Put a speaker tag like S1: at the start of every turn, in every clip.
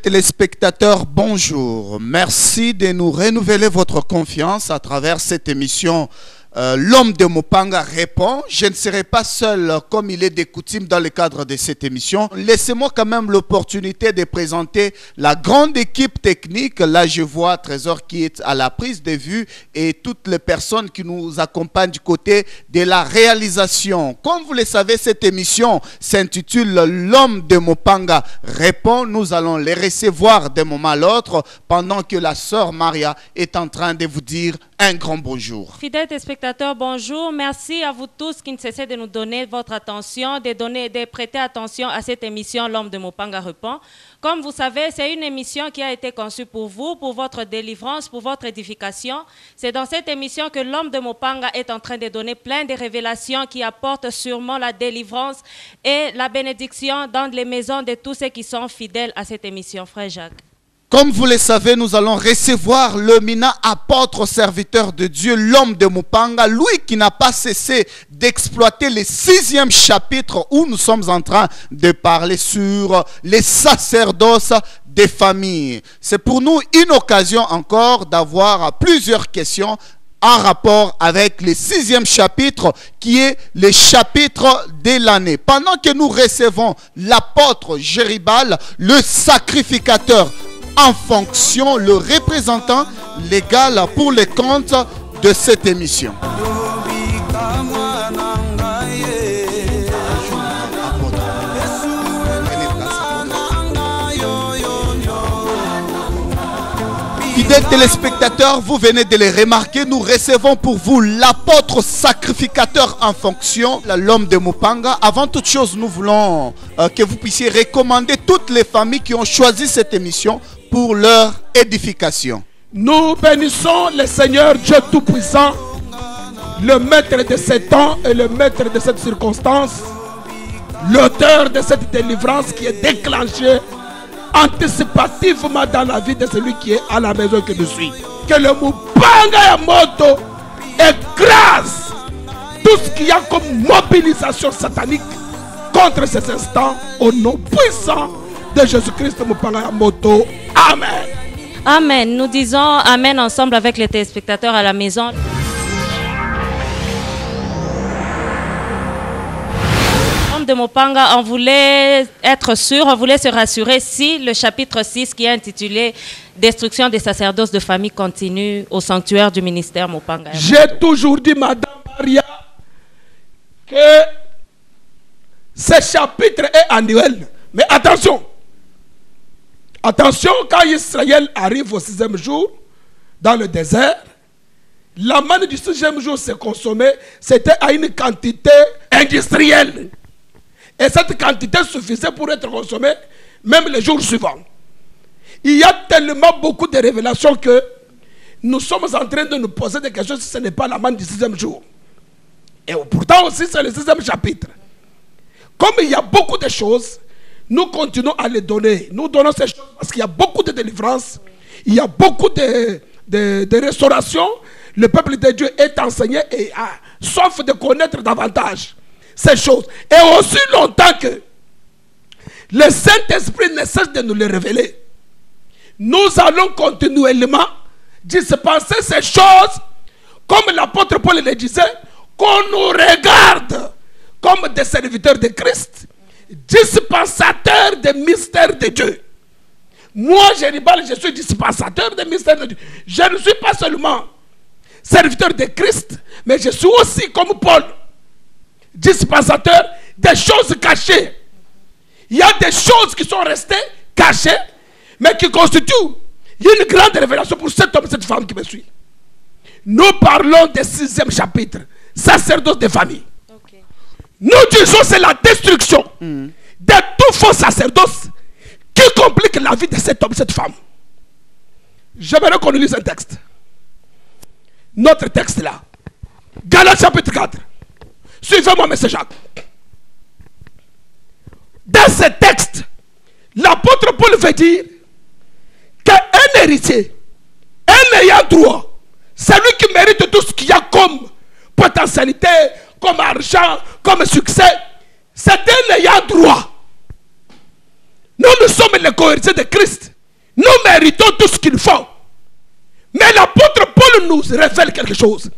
S1: Téléspectateurs, bonjour. Merci de nous renouveler votre confiance à travers cette émission euh, L'homme de Mopanga répond. Je ne serai pas seul comme il est de coutume dans le cadre de cette émission. Laissez-moi quand même l'opportunité de présenter la grande équipe technique. Là, je vois Trésor qui est à la prise de vue et toutes les personnes qui nous accompagnent du côté de la réalisation. Comme vous le savez, cette émission s'intitule L'homme de Mopanga répond. Nous allons les recevoir d'un moment à l'autre pendant que la sœur Maria est en train de vous dire un grand bonjour.
S2: Fidèles téléspectateurs, bonjour. Merci à vous tous qui ne cessez de nous donner votre attention, de, donner, de prêter attention à cette émission L'homme de Mopanga répond. Comme vous savez, c'est une émission qui a été conçue pour vous, pour votre délivrance, pour votre édification. C'est dans cette émission que l'homme de Mopanga est en train de donner plein de révélations qui apportent sûrement la délivrance et la bénédiction dans les maisons de tous ceux qui sont fidèles à cette émission. Frère Jacques.
S1: Comme vous le savez, nous allons recevoir le Mina apôtre serviteur de Dieu, l'homme de Mupanga, lui qui n'a pas cessé d'exploiter le sixième chapitre où nous sommes en train de parler sur les sacerdoces des familles. C'est pour nous une occasion encore d'avoir plusieurs questions en rapport avec le sixième chapitre qui est le chapitre de l'année. Pendant que nous recevons l'apôtre Jéribal, le sacrificateur en fonction le représentant légal pour les comptes de cette émission. Fidèles téléspectateurs, vous venez de les remarquer, nous recevons pour vous l'apôtre sacrificateur en fonction, l'homme de Mupanga. Avant toute chose, nous voulons euh, que vous puissiez recommander toutes les familles qui ont choisi cette émission pour leur édification.
S3: Nous bénissons le Seigneur Dieu Tout-Puissant, le maître de ces temps et le maître de cette circonstance, l'auteur de cette délivrance qui est déclenchée anticipativement dans la vie de celui qui est à la maison que je suis. Que le Mupanga Yamoto écrase tout ce qu'il y a comme mobilisation satanique contre ces instants au nom puissant de Jésus-Christ Yamoto. Amen.
S2: Amen. Nous disons Amen ensemble avec les téléspectateurs à la maison. De Mopanga, on voulait être sûr, on voulait se rassurer si le chapitre 6 qui est intitulé Destruction des sacerdoces de famille continue au sanctuaire du ministère Mopanga.
S3: J'ai toujours dit, Madame Maria, que ce chapitre est annuel. Mais attention, Attention, quand Israël arrive au sixième jour, dans le désert, la manne du sixième jour s'est consommée, c'était à une quantité industrielle. Et cette quantité suffisait pour être consommée même les jours suivants. Il y a tellement beaucoup de révélations que nous sommes en train de nous poser des questions si ce n'est pas la manne du sixième jour. Et pourtant aussi, c'est le sixième chapitre. Comme il y a beaucoup de choses, nous continuons à les donner. Nous donnons ces choses parce qu'il y a beaucoup de délivrance, il y a beaucoup de, de, restauration. Le peuple de Dieu est enseigné et a soif de connaître davantage ces choses. Et aussi longtemps que le Saint-Esprit ne cesse de nous les révéler, nous allons continuellement dispenser ces choses, comme l'apôtre Paul le disait, qu'on nous regarde comme des serviteurs de Christ dispensateur des mystères de Dieu. Moi, Jéribal, je suis dispensateur des mystères de Dieu. Je ne suis pas seulement serviteur de Christ, mais je suis aussi comme Paul, dispensateur des choses cachées. Il y a des choses qui sont restées cachées, mais qui constituent une grande révélation pour cet homme et cette femme qui me suit. Nous parlons du sixième chapitre, sacerdoce des familles. Nous disons c'est la destruction de tout faux sacerdoce qui complique la vie de cet homme, cette femme. J'aimerais qu'on lise un texte. Notre texte là. Galates chapitre 4. Suivez-moi, M. Jacques. Dans ce texte, l'apôtre Paul veut dire qu'un héritier, un ayant droit, celui qui mérite tout ce qu'il y a comme potentialité, comme argent, comme succès, c'est un ayant droit. Nous, nous sommes les cohéritiers de Christ. Nous méritons tout ce qu'il faut. Mais l'apôtre Paul nous révèle quelque chose.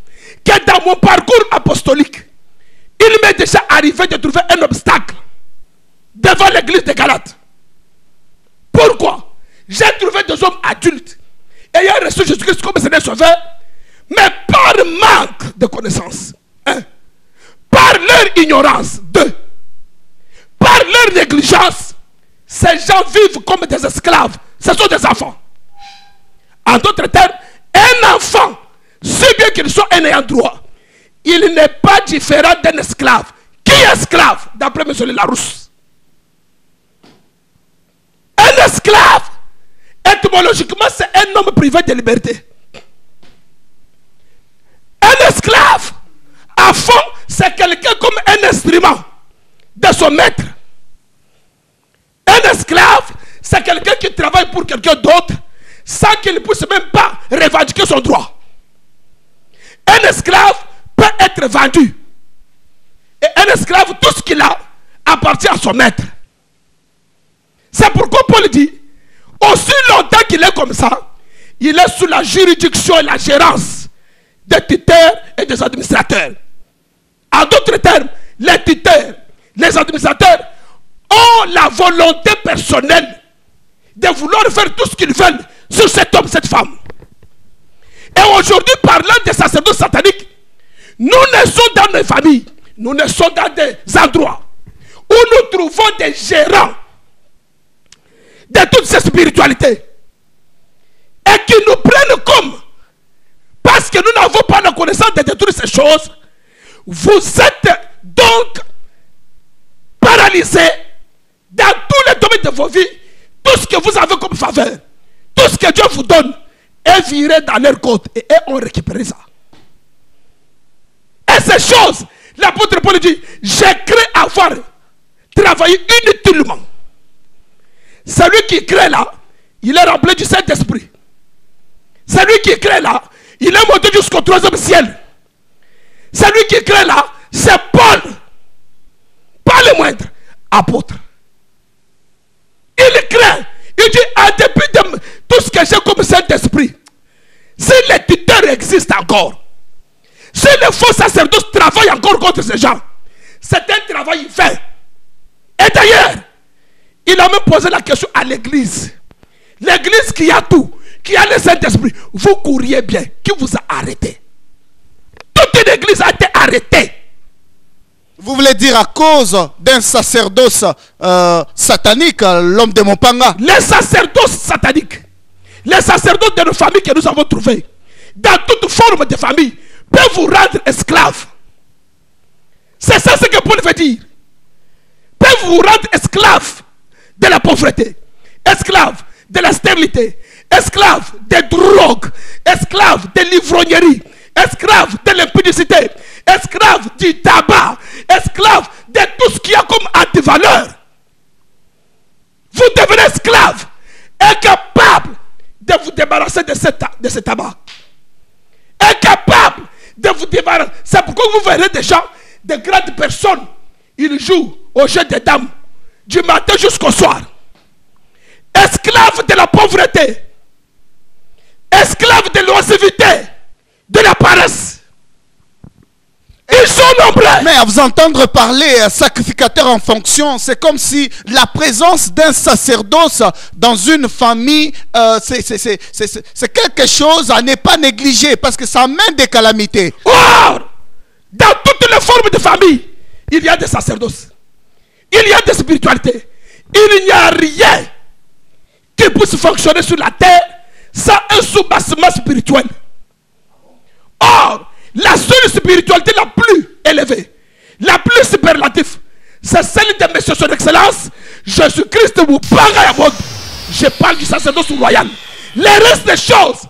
S3: Que dans mon parcours apostolique, il m'est déjà arrivé de trouver un obstacle devant l'église de Galates. Pourquoi? J'ai trouvé des hommes adultes ayant reçu Jésus-Christ comme Seigneur Sauveur, mais par manque de connaissances. Un. Par leur ignorance. Deux. Par leur négligence. Ces gens vivent comme des esclaves. Ce sont des enfants. En d'autres termes, un enfant, si bien qu'il soit un ayant droit, il n'est pas différent d'un esclave. Qui est esclave D'après M. Larousse? Un esclave, étymologiquement, c'est un homme privé de liberté. Un esclave, à fond, c'est quelqu'un comme un instrument de son maître. Un esclave, c'est quelqu'un qui travaille pour quelqu'un d'autre sans qu'il ne puisse même pas revendiquer son droit. Un esclave peut être vendu. Et un esclave, tout ce qu'il a appartient à son maître. C'est pourquoi Paul dit, aussi longtemps qu'il est comme ça, il est sous la juridiction et la gérance des tuteurs et des administrateurs. En d'autres termes, les tuteurs, les administrateurs ont la volonté personnelle de vouloir faire tout ce qu'ils veulent sur cet homme, cette femme. Et aujourd'hui, parlant des sacerdotes sataniques, nous naissons dans nos familles, nous naissons dans des endroits où nous trouvons des gérants de toutes ces spiritualités et qui nous prennent comme parce que nous n'avons pas la connaissance de détruire ces choses, vous êtes donc paralysés dans tous les domaines de vos vies. Tout ce que vous avez comme faveur, tout ce que Dieu vous donne est viré dans leur côte et eux ont récupéré ça. Et ces choses, l'apôtre Paul dit, j'ai cru avoir travaillé inutilement. Celui qui crée là, il est rempli du Saint-Esprit. Celui qui crée là, il est monté jusqu'au troisième ciel. Celui qui crée là, c'est Paul. Pas le moindre. Apôtre. Il crée. Il dit, en dépit de tout ce que j'ai comme Saint-Esprit, si les tuteurs existent encore, si les faux sacerdotes travaillent encore contre ces gens, c'est un travail fait. Et d'ailleurs, il a même posé la question à l'église. L'église qui a tout, qui a le Saint-Esprit, vous courriez bien. Qui vous a arrêté? Toute l'église a été arrêtée.
S1: Vous voulez dire à cause d'un sacerdoce euh, satanique, l'homme de Mopanga?
S3: Les sacerdotes sataniques, les sacerdotes de nos familles que nous avons trouvés, dans toute forme de famille, peuvent vous rendre esclaves. C'est ça ce que Paul veut dire. Peuvent vous rendre esclaves de la pauvreté, esclaves de la stérilité, esclaves des drogues, esclaves de l'ivrognerie, esclaves de l'impudicité, esclaves du tabac, esclaves de tout ce qu'il y a comme antivaleur. Vous devenez esclave, incapable de vous débarrasser de ce, tabac. Incapable de vous débarrasser. C'est pourquoi vous verrez des gens, de grandes personnes, ils jouent au jeu des dames du matin jusqu'au soir. Esclaves de la pauvreté, esclaves de l'oisivité, de la paresse. Ils sont nombreux.
S1: Mais à vous entendre parler, euh, sacrificateur en fonction, c'est comme si la présence d'un sacerdoce dans une famille, euh, c'est- quelque chose à ne pas négliger parce que ça amène des calamités.
S3: Or, dans toutes les formes de famille, il y a des sacerdoces. Il y a des spiritualités. Il n'y a rien qui puisse fonctionner sur la terre sans un soubassement spirituel. Or, la seule spiritualité la plus élevée, la plus superlative, c'est celle de Monsieur Son Excellence, Jésus-Christ Moupanga Je parle du sacerdoce royal. Les restes des choses,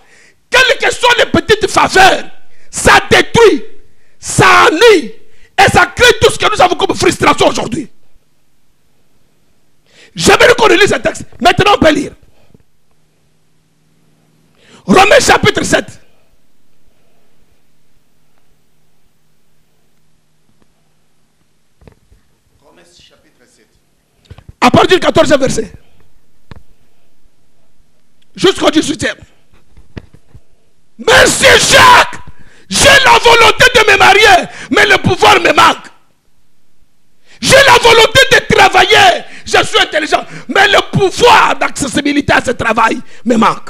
S3: quelles que soient les petites faveurs, ça détruit, ça ennuie et ça crée tout ce que nous avons comme frustration aujourd'hui. J'aimerais qu'on relise ce texte. Maintenant, on peut lire. Romains chapitre 7. À partir du 14e verset. jusqu'au 18e. Monsieur Jacques, j'ai la volonté de me marier, mais le pouvoir me manque. J'ai la volonté de travailler, je suis intelligent, mais le pouvoir d'accessibilité à ce travail me manque.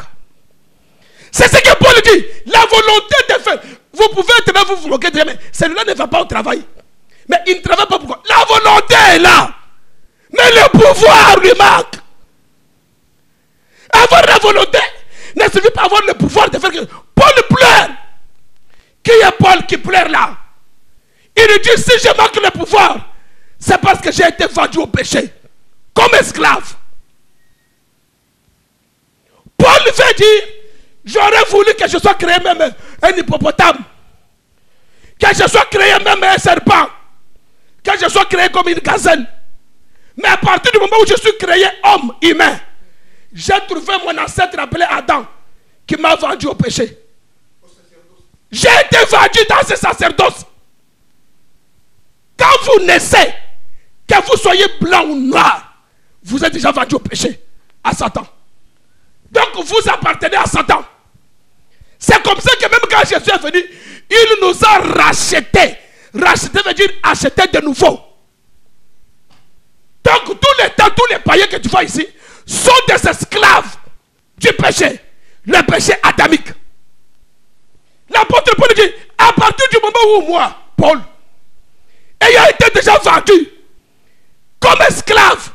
S3: C'est ce que Paul dit. La volonté de faire. Vous pouvez être vous vous moquez de mais celui-là ne va pas au travail. Mais il ne travaille pas pourquoi La volonté est là. Mais le pouvoir lui manque. Avoir la volonté ne suffit pas avoir le pouvoir de faire que Paul pleure. Qui est Paul qui pleure là? Il dit si je manque le pouvoir, c'est parce que j'ai été vendu au péché comme esclave. Paul veut dire j'aurais voulu que je sois créé même un hippopotame, que je sois créé même un serpent, que je sois créé comme une gazelle. Mais à partir du moment où je suis créé homme humain, j'ai trouvé mon ancêtre appelé Adam qui m'a vendu au péché. J'ai été vendu dans ce sacerdoce. Quand vous naissez, que vous soyez blanc ou noir, vous êtes déjà vendu au péché, à Satan. Donc vous appartenez à Satan. C'est comme ça que même quand Jésus est venu, il nous a rachetés. Racheter veut dire acheter de nouveau. Donc tous les temps, tous les païens que tu vois ici sont des esclaves du péché. Le péché adamique. L'apôtre Paul dit, à partir du moment où moi, Paul, ayant été déjà vendu comme esclave,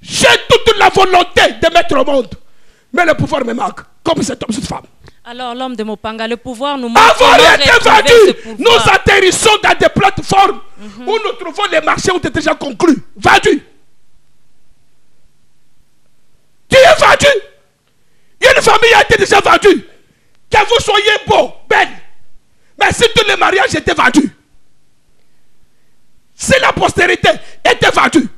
S3: j'ai toute la volonté de mettre au monde. Mais le pouvoir me manque, comme cet homme, cette femme.
S2: Alors, l'homme de Mopanga, le pouvoir nous manque.
S3: Avoir été vendu, nous atterrissons dans des plateformes où nous trouvons les marchés ont été déjà conclus, vendus. Tu es vendu. Il y a une a été déjà vendue. Que vous soyez beau, belle. Mais si tous les mariages étaient vendus, si la postérité était vendue,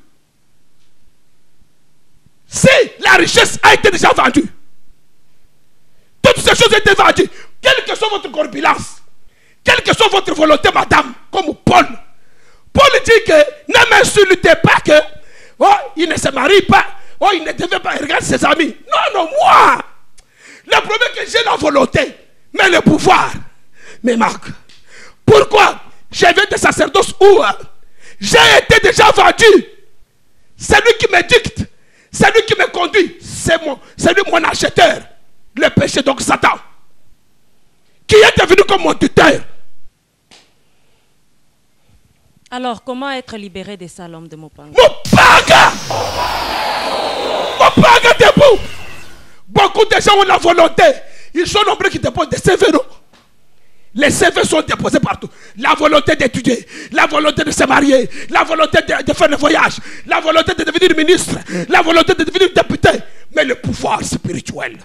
S3: si la richesse a été déjà vendue, toutes ces choses étaient vendues, quelle que soit votre corpulence, quelle que soit votre volonté, madame, comme Paul. Paul dit que ne m'insultez pas que oh, il ne se marie pas, oh, il ne devait pas regarder ses amis. Non, non, moi, le problème que j'ai la volonté, mais le pouvoir me manque. Pourquoi J'ai vu des sacerdoces où hein, j'ai été déjà vendu? C'est lui qui me dicte, c'est lui qui me conduit, c'est mon, lui mon acheteur. Le péché, donc Satan, qui est devenu comme mon tuteur.
S2: Alors, comment être libéré de ça, l'homme de Mopanga?
S3: Mopanga Mopanga debout Beaucoup de gens ont la volonté. Ils sont nombreux qui déposent des CV, les CV sont déposés partout. La volonté d'étudier, la volonté de se marier, la volonté de, faire le voyage, la volonté de devenir ministre, la volonté de devenir député. Mais le pouvoir spirituel.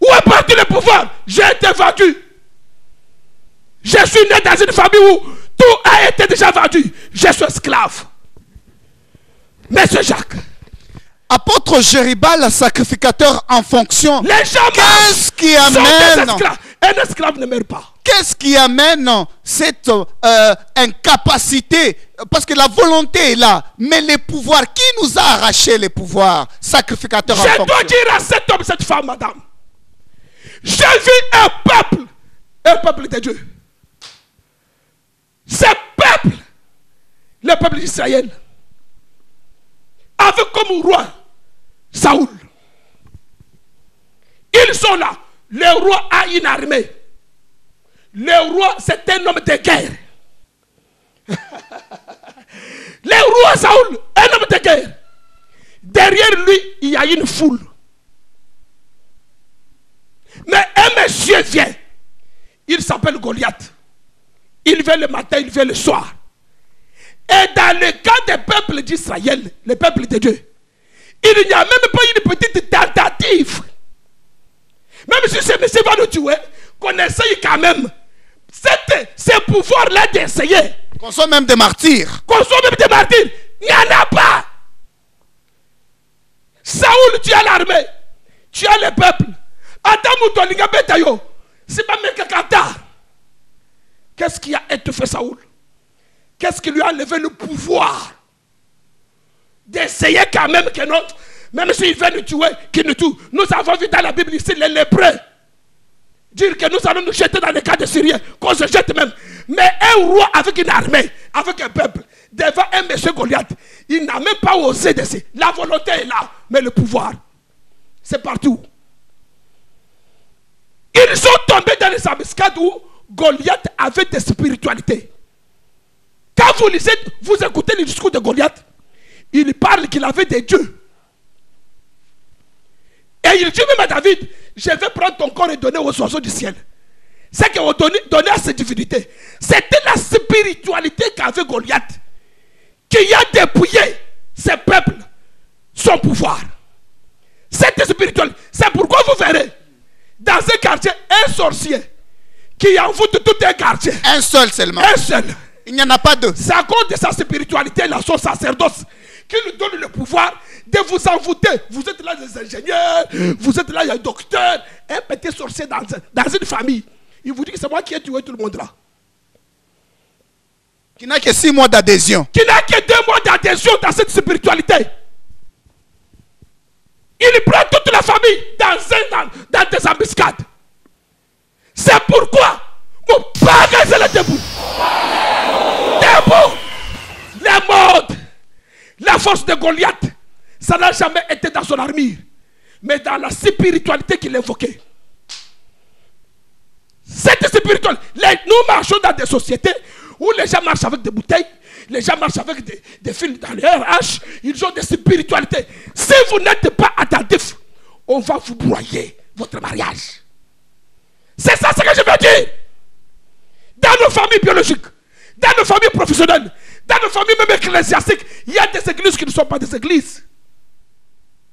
S3: Où est parti le pouvoir? J'ai été vendu. Je suis né dans une famille où tout a été déjà vendu. Je suis esclave. Monsieur Jacques.
S1: Apôtre Jéribal, sacrificateur en fonction.
S3: Les gens
S1: Qu'est-ce qui amène
S3: Un esclave ne meurt pas.
S1: Qu'est-ce qui amène cette euh, incapacité? Parce que la volonté est là, mais les pouvoirs, qui nous a arraché les pouvoirs? Sacrificateur en fonction.
S3: Je dois dire à cet homme, cette femme, madame, j'ai vu un peuple, un peuple de Dieu. Ce peuple, le peuple d'Israël, avec comme roi Saoul. Ils sont là. Le roi a une armée. Le roi, c'est un homme de guerre. le roi Saoul, un homme de guerre. Derrière lui, il y a une foule. Mais un monsieur vient. Il s'appelle Goliath. Il vient le matin, il vient le soir. Et dans le cas des peuples d'Israël, le peuple de Dieu, il n'y a même pas une petite tentative. Même si ce monsieur va nous tuer, qu'on essaye quand même. ce pouvoir-là d'essayer.
S1: Qu'on soit même des martyrs.
S3: Qu'on soit même des martyrs. Il n'y en a pas. Saoul, tu as l'armée. Tu as le peuple. C'est pas Qu'est-ce qui a étouffé Saoul? Qu'est-ce qui lui a enlevé le pouvoir? D'essayer quand même que notre. même s'il veut nous tuer, qu'il nous tue. Nous avons vu dans la Bible ici les lépreux dire que nous allons nous jeter dans les cas de Syriens, qu'on se jette même. Mais un roi avec une armée, avec un peuple, devant un monsieur Goliath, il n'a même pas osé descendre. La volonté est là, mais le pouvoir, c'est partout. Ils sont tombés dans les embuscades où Goliath avait des spiritualités. Quand vous lisez, vous écoutez le discours de Goliath, il parle qu'il avait des dieux. Et il dit même à David, je vais prendre ton corps et donner aux oiseaux du ciel. C'est qu'on donnait, donné à ces divinités. C'était la spiritualité qu'avait Goliath qui a dépouillé ces peuples son pouvoir. Cette spiritualité. C'est pourquoi vous verrez dans un quartier un sorcier qui envoûte tout un quartier.
S1: Un seul seulement.
S3: Un seul.
S1: Il n'y en a pas deux.
S3: C'est à cause de sa spiritualité, là, son sacerdoce, qui lui donne le pouvoir de vous envoûter. Vous êtes là des ingénieurs, vous êtes là un docteur, un petit sorcier dans, dans une famille. Il vous dit que c'est moi qui ai tué tout le monde là.
S1: Qui n'a que six mois d'adhésion.
S3: Qui n'a que deux mois d'adhésion dans cette spiritualité. Il prend toute la famille dans, un, dans, dans des embuscades. C'est pourquoi mon père est le debout. Debout. Les modes, la force de Goliath, ça n'a jamais été dans son armure, mais dans la spiritualité qu'il évoquait. Cette spiritualité, nous marchons dans des sociétés où les gens marchent avec des bouteilles, les gens marchent avec des, des fils dans les RH, ils ont des spiritualités. Si vous n'êtes pas attentif, on va vous broyer votre mariage. C'est ça ce que je veux dire. Dans nos familles biologiques, dans nos familles professionnelles, dans nos familles même ecclésiastiques, il y a des églises qui ne sont pas des églises,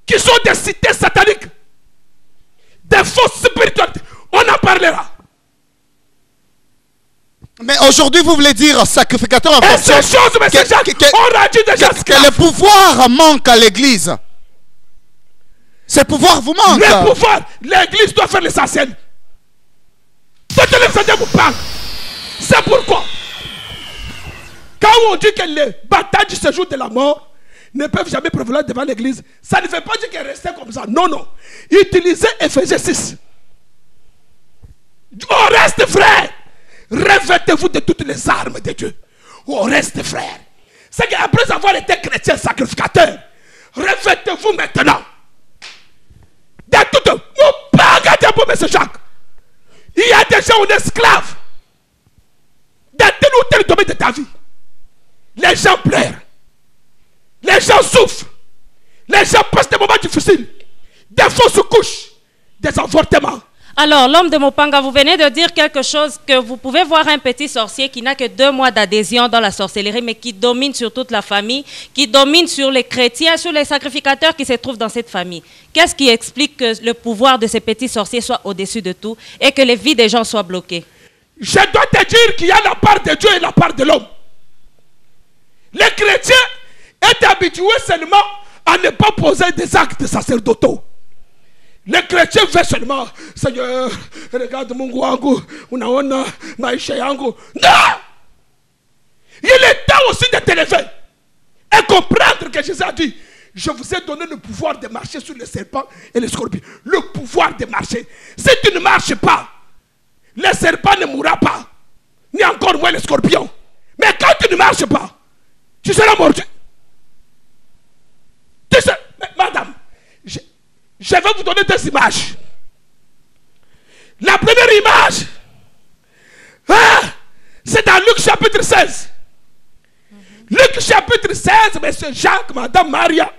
S3: qui sont des cités sataniques, des fausses spiritualités. On en parlera.
S1: Mais aujourd'hui, vous voulez dire sacrificateur en fonction
S3: ces choses, mais
S1: que,
S3: Jacques,
S1: que- que-
S3: on a dit déjà
S1: que- que le pouvoir manque à l'église. Ce pouvoir vous manque.
S3: Le pouvoir, l'église doit faire l'essentiel. Toutes les Seigneur vous parle. C'est pourquoi, quand on dit que les batailles du séjour de la mort ne peuvent jamais prévaloir devant l'église, ça ne veut pas dire qu'elle restait comme ça. Non, non. Utilisez Ephésiens 6. On reste frère. Revêtez-vous de toutes les armes de Dieu. On reste frère. C'est qu'après avoir été chrétien sacrificateur, revêtez-vous maintenant de toutes. Mon père, regardez un peu, monsieur Jacques. Il y a on est esclaves. Dans tel ou tel domaine de ta vie. Les gens pleurent. Les gens souffrent. Les gens passent des moments difficiles. Des fausses couches. Des avortements.
S2: Alors, l'homme de Mopanga, vous venez de dire quelque chose que vous pouvez voir un petit sorcier qui n'a que deux mois d'adhésion dans la sorcellerie, mais qui domine sur toute la famille, qui domine sur les chrétiens, sur les sacrificateurs qui se trouvent dans cette famille. Qu'est-ce qui explique que le pouvoir de ces petits sorciers soit au-dessus de tout et que les vies des gens soient bloquées?
S3: Je dois te dire qu'il y a la part de Dieu et la part de l'homme. Les chrétiens étaient habitués seulement à ne pas poser des actes sacerdotaux. Les chrétiens veulent seulement, Seigneur, regarde Mungu wangu, unaona maisha yangu. Non! Il est temps aussi de t'élever et comprendre que Jésus a dit, je vous ai donné le pouvoir de marcher sur les serpents et les scorpions. Le pouvoir de marcher. Si tu ne marches pas, le serpent ne mourra pas, ni encore moins le scorpion. Mais quand tu ne marches pas, tu seras mordu. Tu mais madame, je, vais vous donner deux images. La première image, ah, c'est dans Luc chapitre 16. Luc chapitre 16, monsieur Jacques, madame Maria,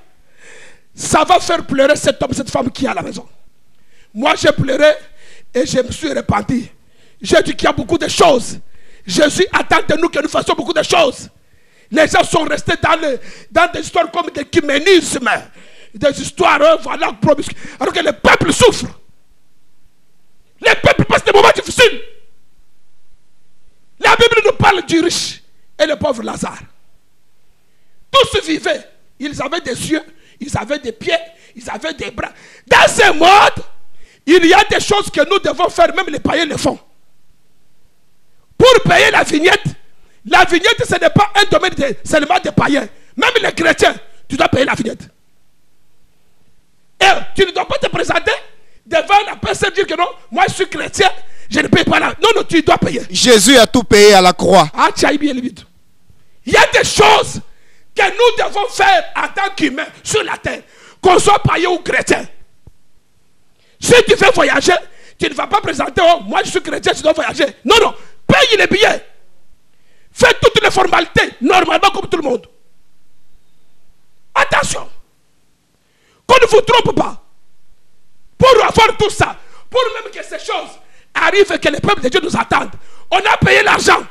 S3: ça va faire pleurer cet homme, cette femme qui est à la maison. Moi, j'ai pleuré et je me suis repenti. J'ai dit qu'il y a beaucoup de choses. Jésus attend de nous que nous fassions beaucoup de choses. Les gens sont restés dans, des histoires comme des écuménismes, des histoires, euh, voilà, promiscues. alors que le peuple souffre. Le peuple passe des moments difficiles. La Bible nous parle du riche et le pauvre Lazare. Tous vivaient. Ils avaient des yeux, ils avaient des pieds, ils avaient des bras. Dans ce monde, il y a des choses que nous devons faire, même les païens le font. Pour payer la vignette, la vignette, ce n'est pas un domaine de- seulement des païens. Même les chrétiens, tu dois payer la vignette. tu ne dois pas te présenter devant la personne et dire que non, moi je suis chrétien, je ne paye pas là. Non, non, tu dois payer.
S1: Jésus a tout payé à la croix.
S3: Ah, tu. Il y a des choses que nous devons faire en tant qu'humains sur la terre, qu'on soit païen ou chrétien. Si tu veux voyager, tu ne vas pas présenter, oh, moi je suis chrétien, je dois voyager. Non, non, paye les billets. Fais toutes les formalités, normalement comme tout le monde. Attention, qu'on ne vous trompe pas. Pour avoir tout ça, pour même que ces choses arrivent et que les peuples de Dieu nous attendent, on a payé l'argent.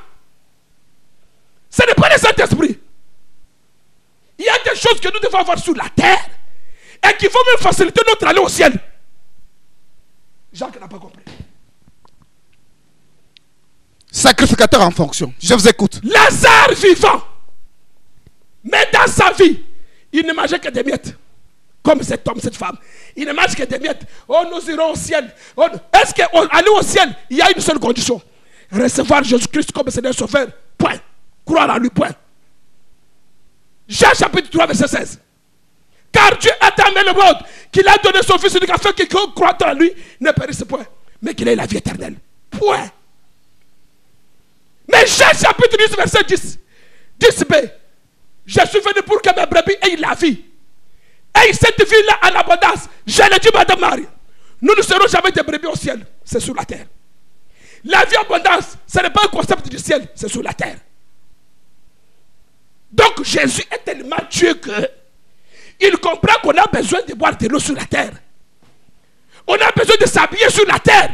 S3: Ce n'est pas le Saint-Esprit. Il y a des choses que nous devons avoir sur la terre et qui vont même faciliter notre aller au ciel. Jacques n'a pas compris.
S1: Sacrificateur en fonction. Je vous écoute.
S3: Lazare vivant. Mais dans sa vie, il ne mangeait que des miettes. Comme cet homme, cette femme. Il ne mange que des miettes. Oh, nous irons au ciel. Oh, Est-ce qu'aller au ciel, il y a une seule condition Recevoir Jésus-Christ comme Seigneur Sauveur. Point. Croire en lui. Point. Jean chapitre 3, verset 16. Car Dieu a aimé le monde qu'il a donné son Fils unique afin que quiconque croit en lui ne périsse point, mais qu'il ait la vie éternelle. Point. Mais Jean chapitre 10, verset 10. 10b. Je suis venu pour que mes brebis aient la vie. Et cette vie-là en abondance. Je l'ai dit, Madame Marie. Nous ne serons jamais des brebis au ciel. C'est sur la terre. La vie en abondance, ce n'est pas un concept du ciel, c'est sur la terre. Donc Jésus est tellement Dieu que il comprend qu'on a besoin de boire de l'eau sur la terre. On a besoin de s'habiller sur la terre.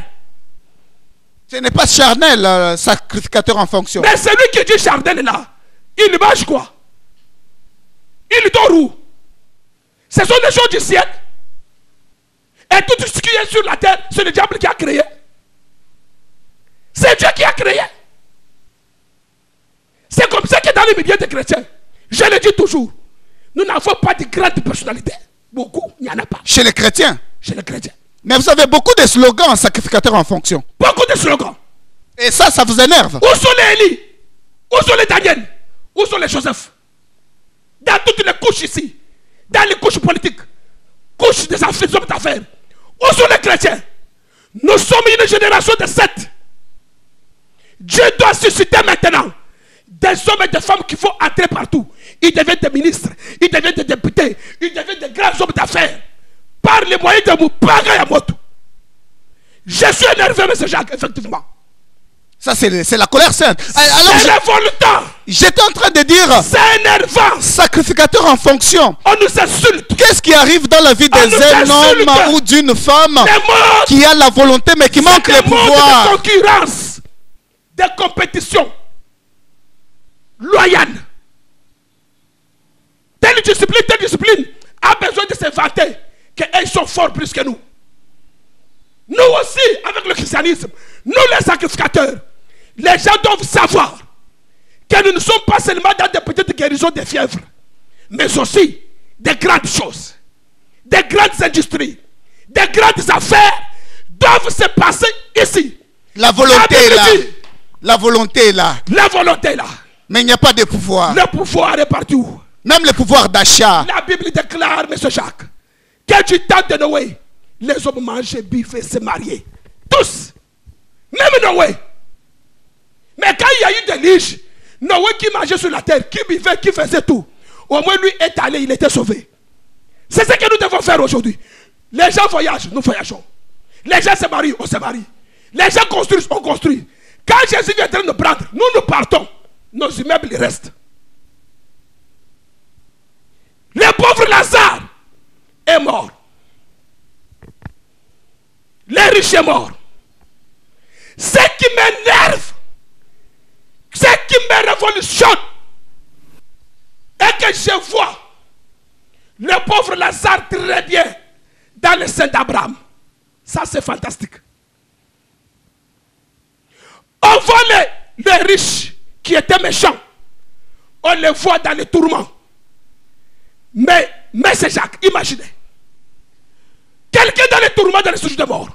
S1: Ce n'est pas charnel, euh, sacrificateur en fonction.
S3: Mais celui qui dit charnel là, il mange quoi? Il dort où? Ce sont des choses du ciel. Et tout ce qui est sur la terre, c'est le diable qui a créé. C'est Dieu qui a créé. C'est comme ça que dans les milieux des chrétiens, je le dis toujours, nous n'avons pas de grandes personnalités. Beaucoup, il n'y en a pas.
S1: Chez les chrétiens.
S3: Chez les chrétiens.
S1: Mais vous avez beaucoup de slogans sacrificateur en fonction.
S3: Beaucoup de slogans.
S1: Et ça, ça vous énerve.
S3: Où sont les Élie? Où sont les Daniel? Où sont les Joseph? Dans toutes les couches ici, dans les couches politiques, couches des affaires, des hommes d'affaires, où sont les chrétiens? Nous sommes une génération de sept. Dieu doit susciter maintenant des hommes et des femmes qui vont entrer partout. Ils deviennent des ministres, ils deviennent des députés, ils deviennent des grands hommes d'affaires. Par les moyens de Moupanga et Amoto. Je suis énervé, M. Jacques, effectivement.
S1: Ça, c'est la colère sainte. Alors,
S3: C'est
S1: je-
S3: révoltant.
S1: j'étais en train de dire
S3: C'est énervant.
S1: sacrificateur en fonction.
S3: On nous insulte.
S1: Qu'est-ce qui arrive dans la vie d'un homme ou d'une femme qui a la volonté mais qui manque le
S3: mots de
S1: pouvoir
S3: concurrence. Des compétitions. Loyales. Telle discipline, telle discipline a besoin de se vanter qu'ils sont forts plus que nous. Nous aussi, avec le christianisme, nous les sacrificateurs, les gens doivent savoir que nous ne sommes pas seulement dans des petites guérisons de fièvre, mais aussi des grandes choses, des grandes industries, des grandes affaires doivent se passer ici.
S1: La volonté est là. La volonté est là.
S3: La volonté est là.
S1: Mais il n'y a pas de pouvoir.
S3: Le pouvoir est partout.
S1: Même le pouvoir d'achat.
S3: La Bible déclare, M. Jacques, que du temps de Noé, les hommes mangeaient, biffaient, se mariaient. Tous. Même Noé. Mais quand il y a eu des niches, Noé qui mangeait sur la terre, qui vivait, qui faisait tout, au moins lui est allé, il était sauvé. C'est ce que nous devons faire aujourd'hui. Les gens voyagent, nous voyageons. Les gens se marient, on se marie. Les gens construisent, on construit. Quand Jésus viendra nous prendre, nous nous partons. Nos immeubles restent. Le pauvre Lazare mort. Les riches est mort. Ce qui m'énerve, ce qui me révolutionne, est que je vois le pauvre Lazare très bien dans le sein d'Abraham. Ça, c'est fantastique. On voit les, les riches qui étaient méchants. On les voit dans les tourments. Mais, mais c'est Jacques, imaginez. Quelqu'un dans les tourments, dans les souches de mort.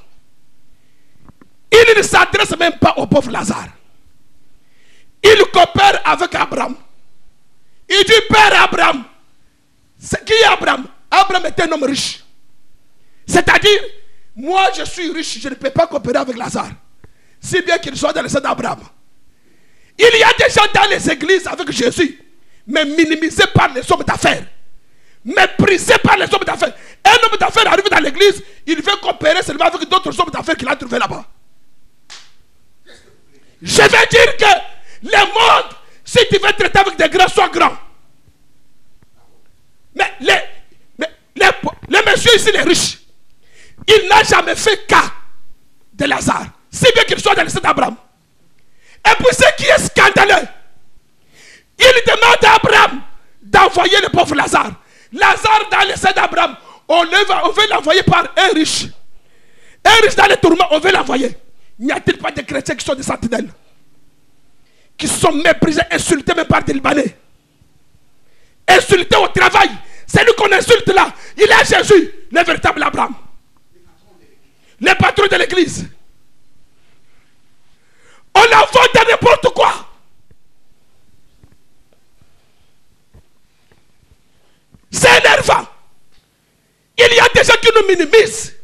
S3: Il ne s'adresse même pas au pauvre Lazare. Il coopère avec Abraham. Il dit Père Abraham. Qui est Abraham? Abraham était un homme riche. C'est-à-dire, moi je suis riche, je ne peux pas coopérer avec Lazare. Si bien qu'il soit dans le sein d'Abraham. Il y a des gens dans les églises avec Jésus, mais minimisés par les hommes d'affaires. Méprisés par les hommes d'affaires. Un homme d'affaires arrive dans l'église, il veut coopérer seulement avec d'autres hommes d'affaires qu'il a trouvés là-bas. Je veux dire que le monde, si tu veux traiter avec des grands, sois grand. Mais les, les, messieurs ici, les riches, il n'a jamais fait cas de Lazare. Si bien qu'il soit dans le sein d'Abraham. Et puis ce qui est scandaleux, il demande à Abraham d'envoyer le pauvre Lazare. Lazare dans le sein d'Abraham, on, veut l'envoyer par un riche. Un riche dans les tourments, on veut l'envoyer. N'y a-t-il pas de chrétiens qui sont des sentinelles? Qui sont méprisés, insultés même par des Libanais Insultés au travail. C'est lui qu'on insulte là. Il est Jésus, le véritable Abraham. Le patron de l'église. On l'envoie dans n'importe quoi. C'est énervant. Il y a des gens qui nous minimisent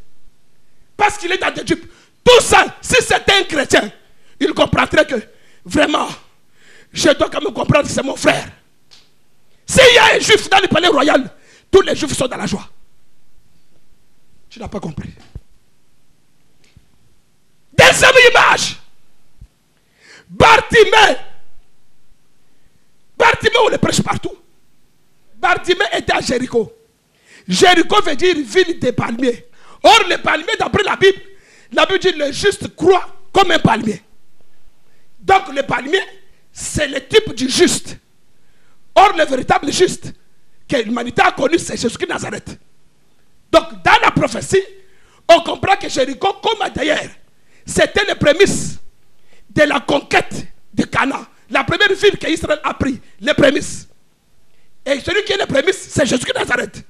S3: parce qu'il est dans des dupes. Tout ça, si c'était un chrétien, il comprendrait que vraiment, je dois quand même comprendre que c'est mon frère. S'il y a un juif dans le palais royal, tous les juifs sont dans la joie. Tu n'as pas compris. Deuxième image. Bartimée. Bartimée, on le prêche partout. Bartimée était à Jéricho. Jéricho veut dire ville des palmiers. Or, les palmiers, d'après la Bible, la Bible dit le juste croit comme un palmier. Donc, le palmier, c'est le type du juste. Or, le véritable juste que l'humanité a connu, c'est Jésus-Christ Nazareth. Donc, dans la prophétie, on comprend que Jéricho, comme d'ailleurs, c'était les prémices de la conquête de Cana. La première ville qu'Israël a pris, les prémices. Et celui qui est les prémices, c'est Jésus-Christ de Nazareth.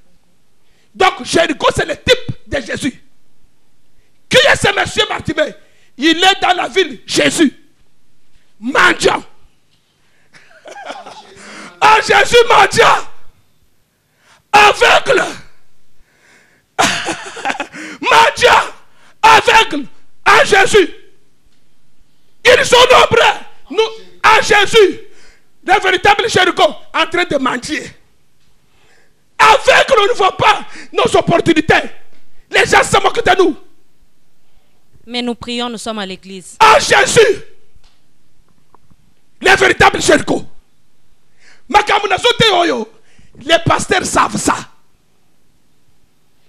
S3: Donc, Jéricho, c'est le type de Jésus. Qui est ce monsieur Bartimée? Il est dans la ville Jésus. Mendiant. Ah, Jésus mendiant. Aveugle. mendiant. Aveugle. À Jésus. Ils sont nombreux. Nous, à Jésus. Le véritable Jéricho en train de mendier. Aveugle, on ne voit pas nos opportunités. Les gens se moquent de nous.
S2: Mais nous prions, nous sommes à l'église.
S3: En Jésus, le véritable Jéricho. Les pasteurs savent ça.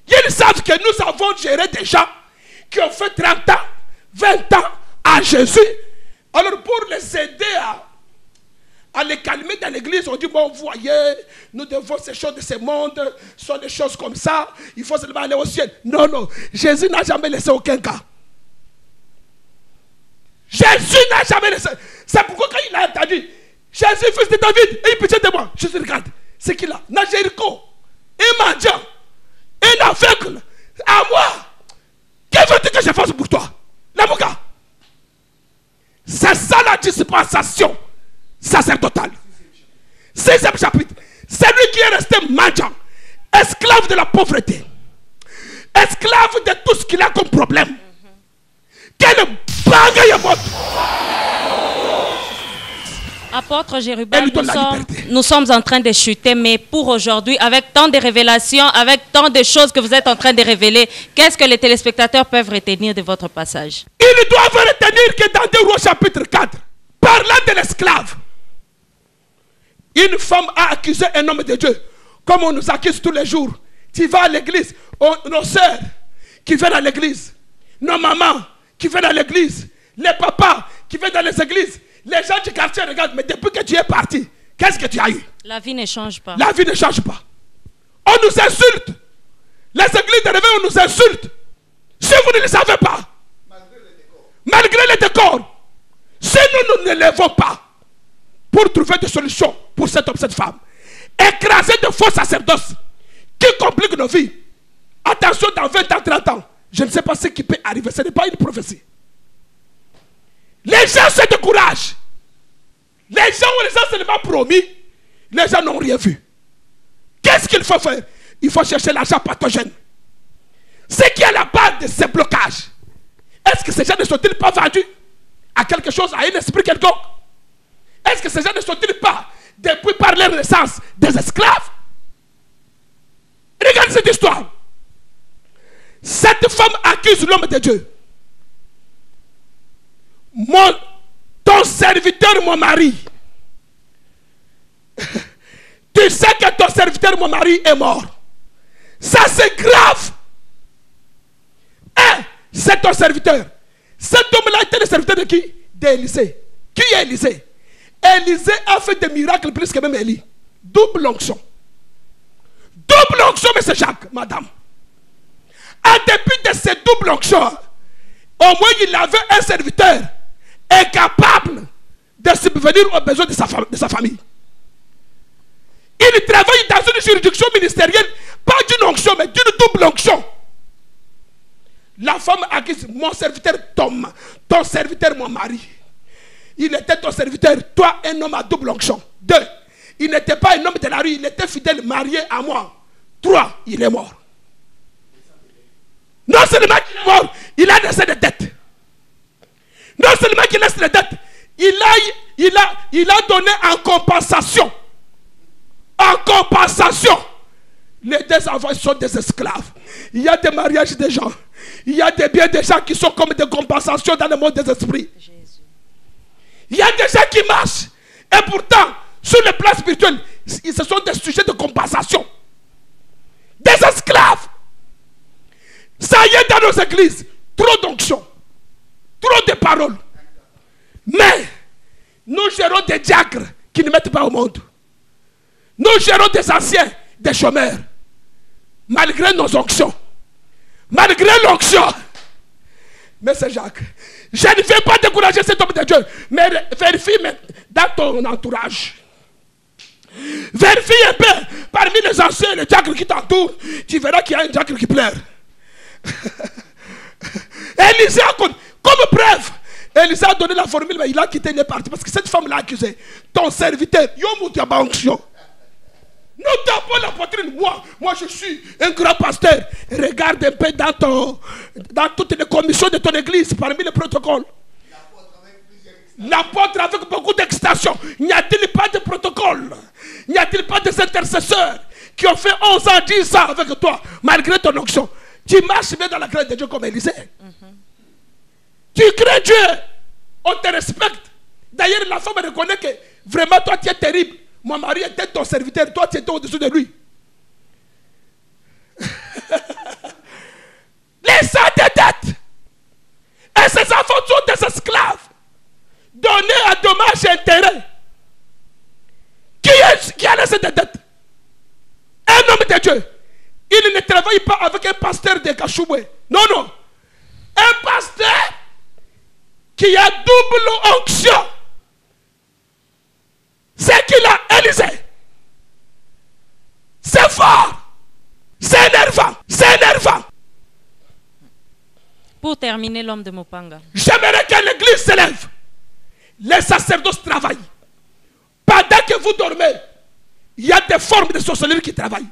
S3: Ils savent que nous avons géré des gens qui ont fait 30 ans, 20 ans à Jésus. Alors pour les aider à, à les calmer dans l'église, on dit, bon, vous voyez, nous devons ces choses de ce monde, ce sont des choses comme ça, il faut seulement aller au ciel. Non, non, Jésus n'a jamais laissé aucun cas. Jésus n'a jamais laissé. C'est pourquoi quand il a entendu, Jésus, fils de David, aie pitié de moi. Jésus regarde, c'est qu'il a. Dans Jéricho, un mendiant, un aveugle, à moi. Que veux-tu que je fasse pour toi? Gars. C'est ça la dispensation sacerdotale. Sixième chapitre. C'est lui qui est resté mendiant, esclave de la pauvreté, esclave de tout ce qu'il a comme problème. Quel bagaille est votre
S2: Apôtre nous sommes,
S3: liberté.
S2: nous sommes en train de chuter, mais pour aujourd'hui, avec tant de révélations, avec tant de choses que vous êtes en train de révéler, qu'est-ce que les téléspectateurs peuvent retenir de votre passage?
S3: Ils doivent retenir que dans 2 Rois chapitre 4, parlant de l'esclave, une femme a accusé un homme de Dieu, comme on nous accuse tous les jours. Tu vas à l'église, on- nos sœurs qui viennent à l'église, nos mamans qui viennent à l'église, les papas qui viennent dans les églises, les gens du quartier regardent, mais depuis que tu es parti, qu'est-ce que tu as eu?
S2: La vie ne change pas.
S3: La vie ne change pas. On nous insulte. Les églises de réveil, on nous insulte. Si vous ne le savez pas, malgré les décors, si nous nous ne levons pas pour trouver des solutions pour cet homme, cette femme, écraser de faux sacerdoces qui compliquent nos vies, attention, dans 20 ans, 30 ans, je ne sais pas ce qui peut arriver. Ce n'est pas une prophétie. Les gens se découragent. Les gens où les gens seulement promis, les gens n'ont rien vu. Qu'est-ce qu'il faut faire? Il faut chercher l'argent pathogène. Ce qui est de ces blocages, est-ce que ces gens ne sont-ils pas vendus à quelque chose, à un esprit quelconque? Est-ce que ces gens ne sont-ils pas, depuis par leur naissance, des esclaves? Regarde cette histoire. Cette femme accuse l'homme de Dieu. Mon, ton serviteur, mon mari. tu sais que ton serviteur, mon mari, est mort. Ça, c'est grave. Hein? C'est ton serviteur. Cet homme-là était le serviteur de qui? D'Élysée. Qui est Élysée? Élysée a fait des miracles plus que même Élie. Double onction. Double onction, M. Jacques, madame. En dépit de ces doubles onctions, au moins il avait un serviteur incapable de subvenir aux besoins de sa, de sa famille. Il travaille dans une juridiction ministérielle, pas d'une onction, mais d'une double onction. La femme a dit, mon serviteur Tom, ton serviteur mon mari. Il était ton serviteur, toi un homme à double onction. Deux, il n'était pas un homme de la rue, il était fidèle, marié à moi. Trois, il est mort. Non seulement qu'il est mort, il a laissé des dettes. Non seulement qu'il laisse des dettes, il a, il, a, il a donné en compensation. En compensation. Les deux enfants sont des esclaves. Il y a des mariages des gens. Il y a des biens des gens qui sont comme des compensations dans le monde des esprits. Il y a des gens qui marchent. Et pourtant, sur le plan spirituel, ce sont des sujets de compensation. Des esclaves. Ça y est dans nos églises. Trop d'onction. Trop de paroles. Mais nous gérons des diacres qui ne mettent pas au monde. Nous gérons des anciens, des chômeurs. Malgré nos onctions. Malgré l'onction. Mais c'est Jacques. Je ne vais pas décourager cet homme de Dieu. Mais vérifie dans ton entourage. Vérifie un peu parmi les anciens, les diacres qui t'entourent. Tu verras qu'il y a un diacre qui pleure. Élisée a comme preuve. Élisée a donné la formule, mais il a quitté les partis parce que cette femme l'a accusé. Ton serviteur, Nous tapons la poitrine. Moi, moi, je suis un grand pasteur. Regarde un peu dans, ton, dans toutes les commissions de ton église, parmi les protocoles. L'apôtre avec beaucoup d'excitation. N'y a-t-il pas de protocole? N'y a-t-il pas des intercesseurs qui ont fait 11 ans, 10 ans avec toi, malgré ton onction? Tu marches bien dans la crainte de Dieu comme Élisée. Tu crains Dieu. On te respecte. D'ailleurs, la femme reconnaît que vraiment toi tu es terrible. Mon mari était ton serviteur, toi tu étais au-dessus de lui. Les des dettes. Et ses enfants sont des esclaves. Donnés à dommage et intérêt. Qui, est, qui a laissé des dettes? Un homme de Dieu. Il ne travaille pas avec un pasteur de Kachoué. Non, non. Un pasteur qui a double onction. C'est qu'il a Élysée. C'est fort. C'est énervant. C'est énervant.
S2: Pour terminer, l'homme de Mopanga.
S3: J'aimerais que l'église s'élève. Les sacerdotes travaillent. Pendant que vous dormez, il y a des formes de sorcellerie qui travaillent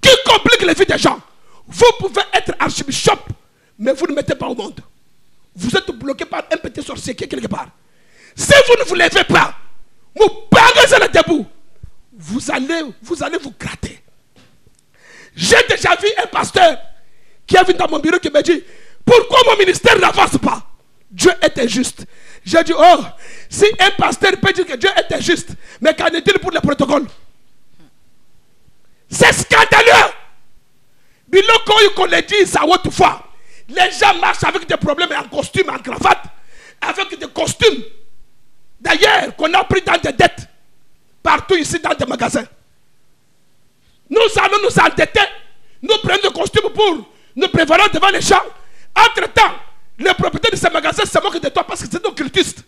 S3: qui complique la vie des gens. Vous pouvez être archbishop, mais vous ne mettez pas au monde. Vous êtes bloqué par un petit sorcier qui est quelque part. Si vous ne vous levez pas, vous parlez le debout, vous allez, vous allez vous gratter. J'ai déjà vu un pasteur qui est venu dans mon bureau qui me dit Pourquoi mon ministère n'avance pas? Dieu est injuste. J'ai dit Oh, si un pasteur peut dire que Dieu est injuste, mais qu'en est-il pour le protocole? C'est scandaleux. Biloko, qu'on le dit, ça autrefois. Les gens marchent avec des problèmes en costume, en cravate, avec des costumes. D'ailleurs, qu'on a pris dans des dettes, partout ici dans des magasins. Nous allons nous endetter, nous prenons des costumes pour nous prévenir devant les gens. Entre-temps, le propriétaire de ces magasins se moque de toi parce que c'est nos cultistes.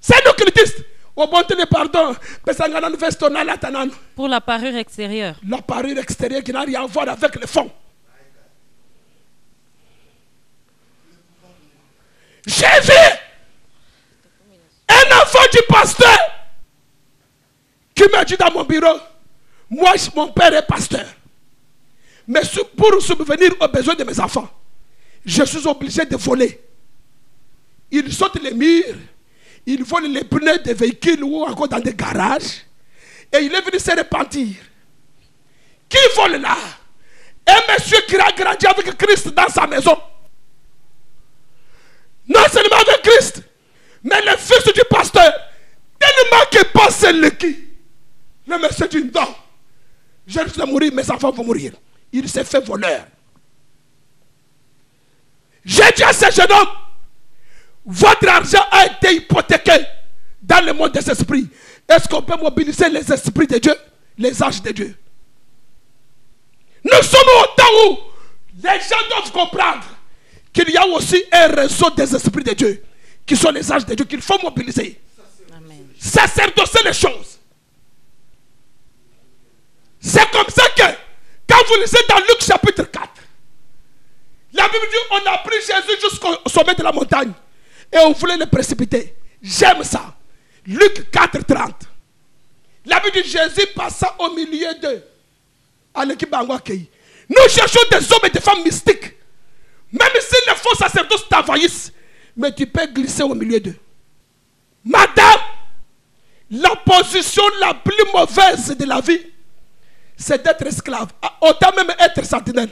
S3: C'est nos cultistes.
S2: Pour la parure extérieure.
S3: La parure extérieure qui n'a rien à voir avec le fond. J'ai vu un enfant du pasteur qui m'a dit dans mon bureau, moi mon père est pasteur. Mais pour subvenir aux besoins de mes enfants, je suis obligé de voler. Ils sautent les murs, ils volent les pneus des véhicules ou encore dans des garages. Et il est venu se repentir. Qui vole là? Un monsieur qui a grandi avec Christ dans sa maison. Non seulement avec Christ, mais le fils du pasteur. Tellement que passe le qui. Le monsieur dit non. Je de mourir, mes enfants vont mourir. Il s'est fait voleur. J'ai dit à ce jeune homme, votre argent a été hypothéqué dans le monde des esprits. Est-ce qu'on peut mobiliser les esprits de Dieu, les anges de Dieu? Nous sommes au temps où les gens doivent comprendre qu'il y a aussi un réseau des esprits de Dieu, qui sont les anges de Dieu, qu'il faut mobiliser. Sacerdocer les choses. C'est comme ça que, quand vous lisez dans Luc chapitre 4, la Bible dit on a pris Jésus jusqu'au sommet de la montagne et on voulait le précipiter. J'aime ça. Luc 4, 30. La Bible dit Jésus passa au milieu d'eux. À l'équipe. Nous cherchons des hommes et des femmes mystiques. Même si les faux sacerdotes t'envahissent, mais tu peux glisser au milieu d'eux. Madame, la position la plus mauvaise de la vie, c'est d'être esclave. Ah, Autant même être sentinelle.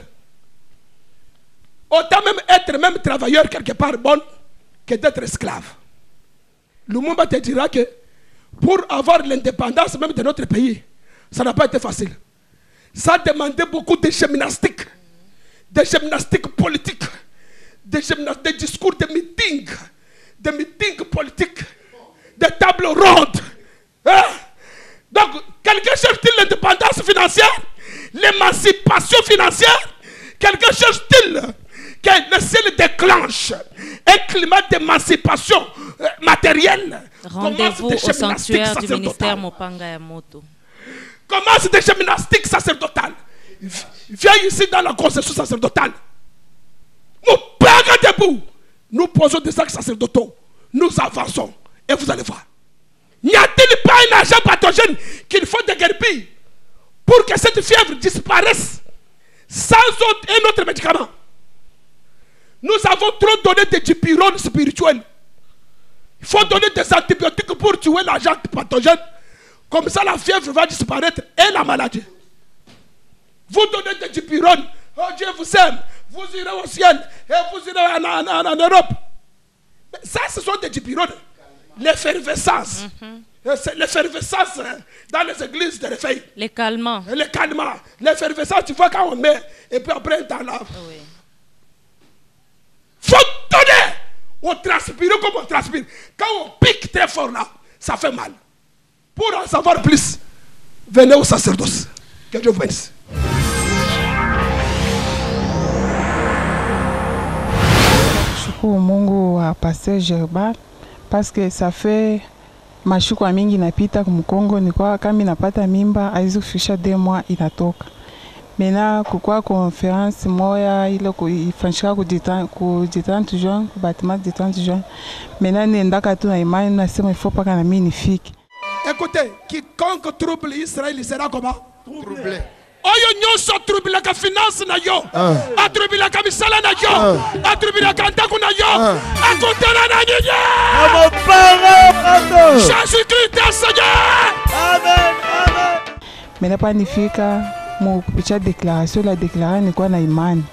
S3: Autant même être même travailleur quelque part bon que d'être esclave. Lumumba te dira que pour avoir l'indépendance même de notre pays, ça n'a pas été facile. Ça a demandé beaucoup de gymnastique, de gymnastique politique, de discours, de meetings, de meetings politiques, de tables rondes. Hein? Donc, quelqu'un cherche-t-il l'indépendance financière, l'émancipation financière? Quelqu'un cherche-t-il que le ciel déclenche un climat d'émancipation euh, matérielle?
S2: Rendez-vous
S3: Commence
S2: au sanctuaire du
S3: sacerdotales.
S2: ministère Mopanga Yamoto.
S3: Commence des gymnastiques sacerdotales. Viens ici dans la concession sacerdotale. Nous prenons debout. Nous posons des actes sacerdotaux. Nous avançons. Et vous allez voir. N'y a-t-il pas un agent qu'il faut déguerpir pour que cette fièvre disparaisse sans autre, un autre médicament Nous avons trop donné de dipyrones spirituels. Il faut donner des antibiotiques pour tuer l'agent pathogène. Comme ça, la fièvre va disparaître et la maladie. Vous donnez des dipyrones. Oh Dieu vous aime. Vous irez au ciel et vous irez en, Europe. Mais ça, ce sont des dipyrones. L'effervescence. C'est L'effervescence hein, dans les églises de réveil.
S2: Les calmants.
S3: Et Le calmant. L'effervescence, tu vois quand on met et puis après un temps là.
S2: Oui.
S3: faut donner. On transpire comme on transpire. Quand on pique très fort là, ça fait mal. Pour en savoir plus, venez au sacerdoce. Que Dieu vous bénisse.
S4: shukuru mungu wa pasteur gerbal paske ça fait mashuku ya mingi napita kumkongo nikuwa kami napata mimba aizi kufikisha de mois inatoka. Mena kukwa conference moya ile ifanyika ku 30 juin ku du 30 juin. Mena nendaka tu na imani nasema ifo mpaka na mi nifike.
S3: Écoutez, quiconque trouble Israël sera comment? Troublé. Oyo nyonso atroublaka finance na yo. Atroublaka misala na yo. Atroublaka ndako na yo. Akutana na nyinyi jésus christ est seigneur.
S4: Mena pa nifika mu kupitia deklaration la deklara nikuwa na imani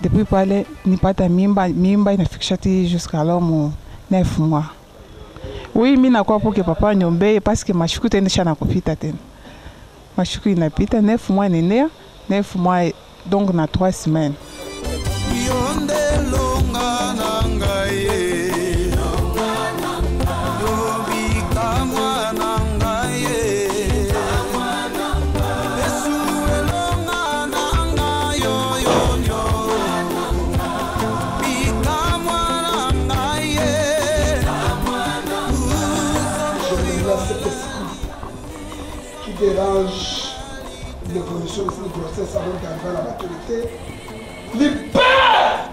S4: depuis pale nipata mimba mimba inafikisha ti jusqu'alors mu 9 mois. Oui mi nakuwa poke papa niombeye paske mashuku tendesha na kupita tena mashuku inapita neuf mois ni nea neuf mois donc na trois semaines.
S3: Libère.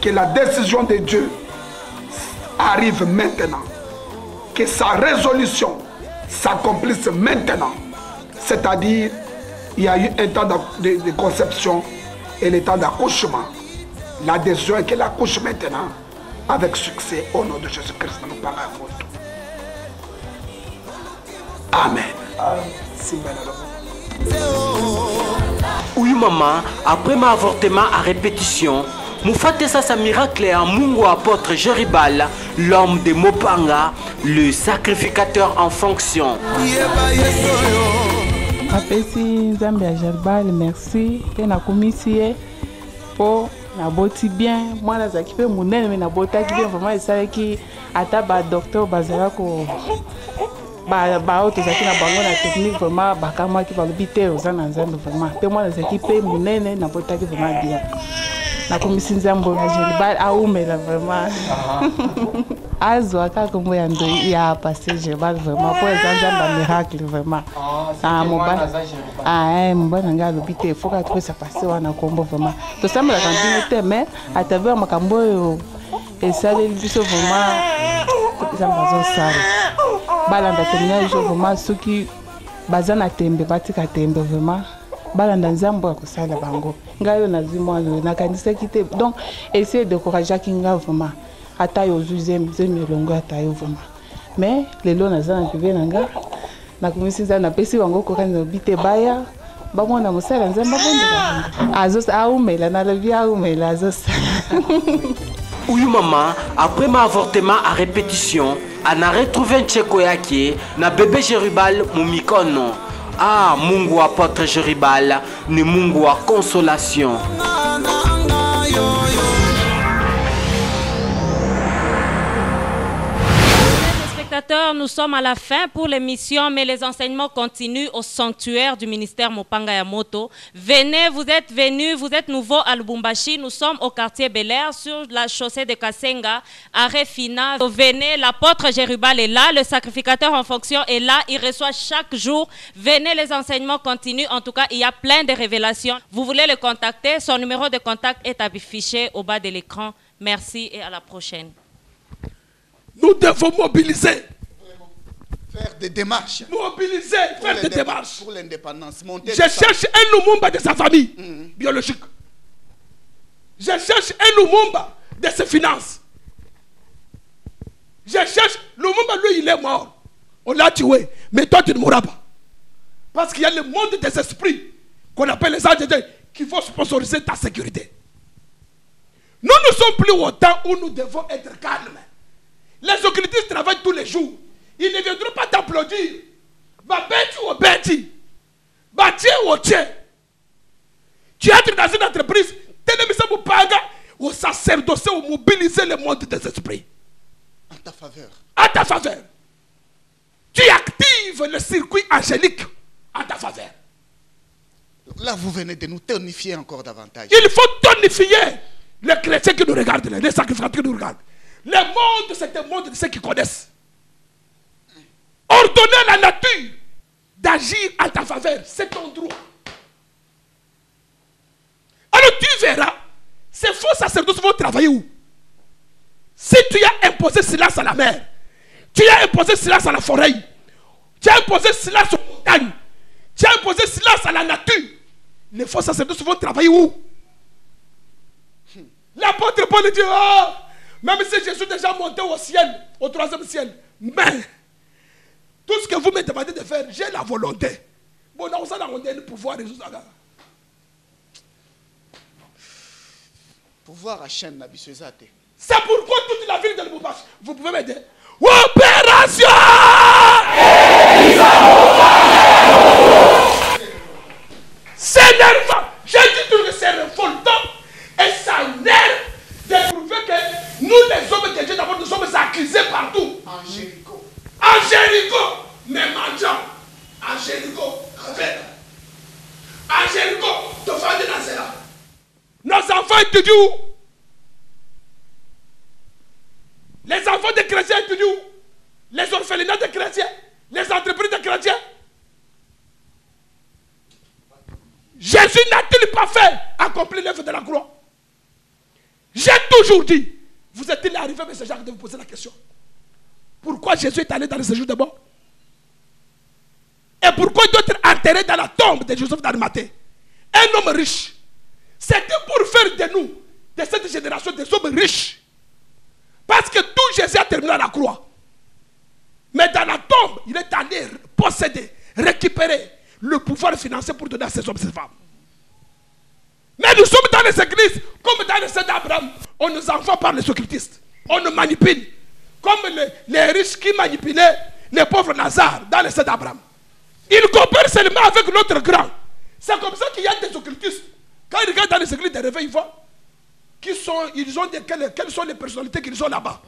S3: Que la décision de Dieu arrive maintenant. Que sa résolution s'accomplisse maintenant. C'est-à-dire, il y a eu un temps de conception et le temps d'accouchement. La décision est qu'elle accouche maintenant avec succès au nom de Jésus-Christ. Nous parlons à vous. Amen. Simba na lobo.
S5: huyu mama après ma avortement à répétition mufate sasa miracle ya mungu apôtre jeribal l'homme de mopanga le sacrificateur en fonction
S4: apesi nzambe ya gerbal merci mpe nakumisi ye mpo naboti bien. Mwana azalaki mpe monene me nabotaki bien. Vraimen esalaki ata badocteur bazala ko ba- baoyo tozalaki na bango na technique vraimen bakamwaki balobi te oza na nzambe vraimen mpe mwana azalaki mpe monene nabotaki vraimen bien nakomisi nzambe na gerbal aumela vraimen azwa kaka kombo ya ndo ya paster gerbal vraimen mpo eza nzambe ya miracle vraimen Ah, mobali Ah, eh, mobali na ngai alobi te. Foka topesa paster wana kombo vraimen tosambelaka bino te mais atravers makambo oyo esaleli biso vraimen nzambe azosala. Balanda témoignage oyo vraimen soki baza na tembe batika tembe vraimen balanda nzambe oyo akosala bango. Ngai oyo nazwi mwana oyo nakanisaki te. Donc esi edécourageaki ngai vraimen ata yo ozwi zemi zemi elongo ata yo vraimen mais lelo naza na bebe na nga nakomisi nzambe napesi bango kokani lobi te. Baya bamona mosala nzambe Azos- aumela nalobi aumela azosala
S5: huyu mama après ma avortement à répétition ana retrouvé ncheko yake na bebe jeribal mumikono ah mungu wa apôtre jeribal ni mungu wa consolation
S2: Téléspectateurs, nous sommes à la fin pour l'émission, mais les enseignements continuent au sanctuaire du ministère Mopanga Yamoto. Venez, vous êtes venus, vous êtes nouveaux à Lubumbashi. Nous sommes au quartier Bel Air, sur la chaussée de Kasenga, à Refina. Venez, l'apôtre Jérubal est là, le sacrificateur en fonction est là, il reçoit chaque jour. Venez, les enseignements continuent. En tout cas, il y a plein de révélations. Vous voulez le contacter, son numéro de contact est affiché au bas de l'écran. Merci et à la prochaine.
S3: Nous devons mobiliser.
S1: Faire des démarches.
S3: Mobiliser,
S1: pour
S3: faire des démarches.
S1: Pour l'indépendance.
S3: Je cherche un Lumumba de sa famille biologique. Je cherche un Lumumba de ses finances. Je cherche. Lumumba, lui, il est mort. On l'a tué. Mais toi, tu ne mourras pas. Parce qu'il y a le monde des esprits qu'on appelle les anges qui vont sponsoriser ta sécurité. Nous ne sommes plus au temps où nous devons être calmes. Les occultistes travaillent tous les jours. Ils ne viendront pas t'applaudir. Bêti ou. Va tiens ou tiens. Tu entres dans une entreprise, Télémisa Mupanga, au sacerdoce, au mobiliser le monde des esprits.
S1: En ta faveur.
S3: À ta faveur. Tu actives le circuit angélique à ta faveur.
S1: Là, vous venez de nous tonifier encore davantage.
S3: Il faut tonifier les chrétiens qui nous regardent, les sacrificateurs qui nous regardent. Le monde, c'est un monde de ceux qui connaissent. Ordonner à la nature d'agir à ta faveur, c'est ton droit. Alors tu verras, ces faux sacerdotes vont travailler où? Si tu as imposé silence à la mer, tu as imposé silence à la forêt, tu as imposé silence aux montagnes, tu as imposé silence à la nature, les faux sacerdotes vont travailler où? L'apôtre Paul dit, oh, même si je suis déjà monté au ciel, au troisième ciel, mais tout ce que vous me demandez de faire, j'ai la volonté. Bon, on a le pouvoir résoudre ça.
S1: Pouvoir na te.
S3: C'est pourquoi toute la ville de Lubumbashi, vous pouvez m'aider Opération C'est nerveux. J'ai dit toujours que c'est révoltant et ça nerve de prouver que nous, les hommes de Dieu, d'abord, nous sommes accusés partout.
S1: En Jéricho.
S3: En Jéricho, mais mendiant. En Jéricho. En Jéricho, te faire de Nazéra. Nos enfants étudient où? Les enfants des chrétiens étudient où? Les orphelinats des chrétiens? Les entreprises des chrétiens? Jésus n'a-t-il pas fait accomplir l'œuvre de la croix? J'ai toujours dit, vous êtes-il arrivé, M. Jacques, de vous poser la question? Pourquoi Jésus est allé dans le séjour d'abord? Et pourquoi il doit être enterré dans la tombe de Joseph d'Arimathée Un homme riche. C'était pour faire de nous, de cette génération, des hommes riches. Parce que tout Jésus a terminé à la croix. Mais dans la tombe, il est allé posséder, récupérer le pouvoir financier pour donner à ces hommes et ces femmes. Mais nous sommes dans les églises, comme dans les seins d'Abraham, on nous envoie par les occultistes. On nous manipule. Comme les, riches qui manipulaient les pauvres Lazare dans les seins d'Abraham. Ils coopèrent seulement avec l'autre grand. C'est comme ça qu'il y a des occultistes. Quand ils regardent dans les églises des réveils, ils voient qui sont, ils ont des, quelles, quelles sont les personnalités qu'ils ont là-bas.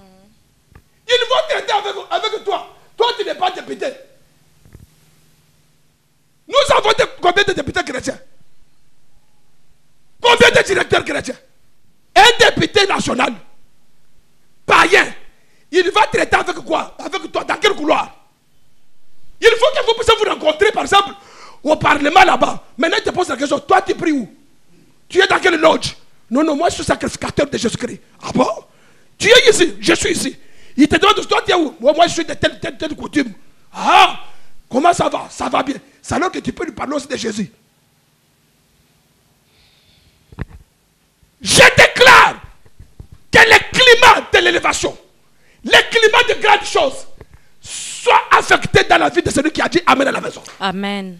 S3: Ils vont traiter avec, avec toi. Toi, tu n'es pas député. Nous avons des, combien de députés chrétiens? Combien de directeurs chrétiens? Un député national, païen, il va traiter avec quoi? Avec toi, dans quel couloir? Il faut que vous puissiez vous rencontrer, par exemple, au Parlement là-bas. Maintenant, il te pose la question, toi, tu pries où? Tu es dans quelle lodge? Non, non, moi, je suis sacrificateur de Jésus-Christ. Ah bon? Tu es ici, je suis ici. Il te demande, toi, tu es où? Moi, moi, je suis de telle, telle, telle coutume. Ah Comment ça va? Ça va bien. C'est alors que tu peux lui parler aussi de Jésus. Je déclare que le climat de l'élévation, le climat de grandes choses, soit affecté dans la vie de celui qui a dit Amen à la maison.
S2: Amen.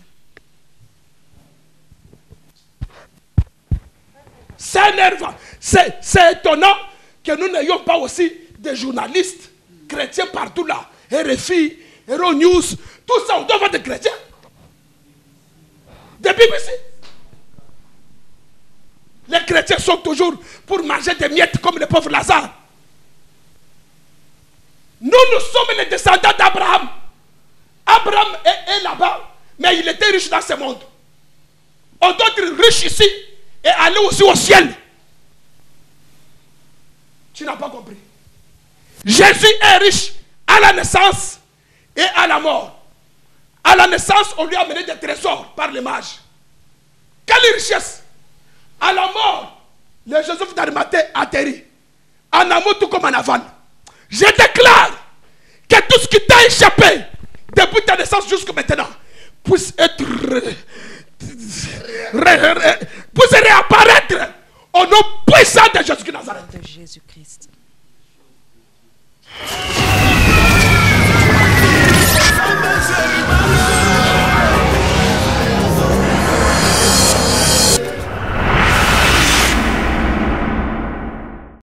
S3: C'est énervant. C'est étonnant que nous n'ayons pas aussi des journalistes chrétiens partout là. RFI, Hero News, tout ça, on doit avoir des chrétiens. Des BBC. Les chrétiens sont toujours pour manger des miettes comme le pauvre Lazare. Nous, nous sommes les descendants d'Abraham. Abraham est, là-bas, mais il était riche dans ce monde. On doit être riche ici et aller aussi au ciel. Tu n'as pas compris. Jésus est riche à la naissance et à la mort. À la naissance, on lui a amené des trésors par les mages. Quelle richesse à la mort, le Joseph d'Arimathée atterrit. En amont tout comme en aval. Je déclare que tout ce qui t'a échappé depuis ta naissance jusqu'à maintenant puisse être réapparaître au nom puissant de
S2: De Jésus-Christ.